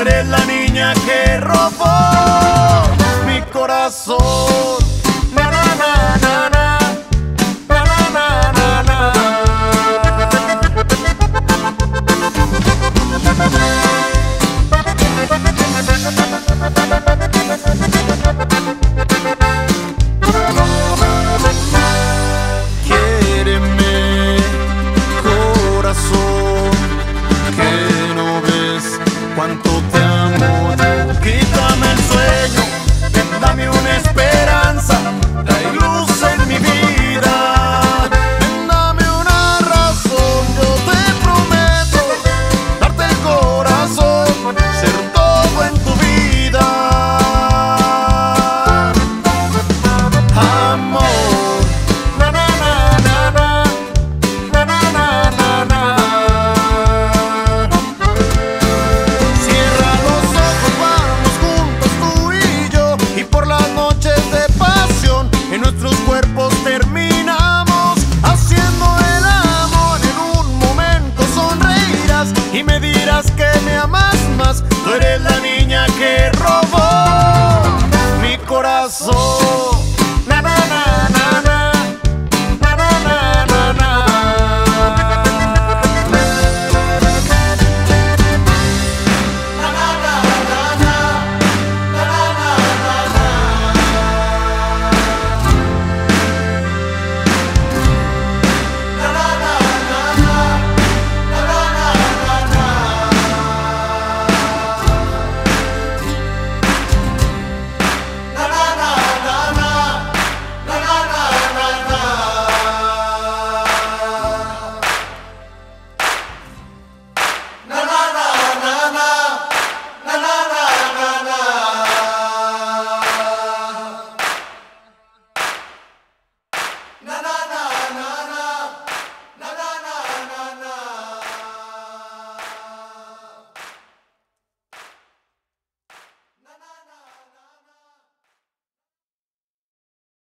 Eres la niña que robó mi corazón. amor.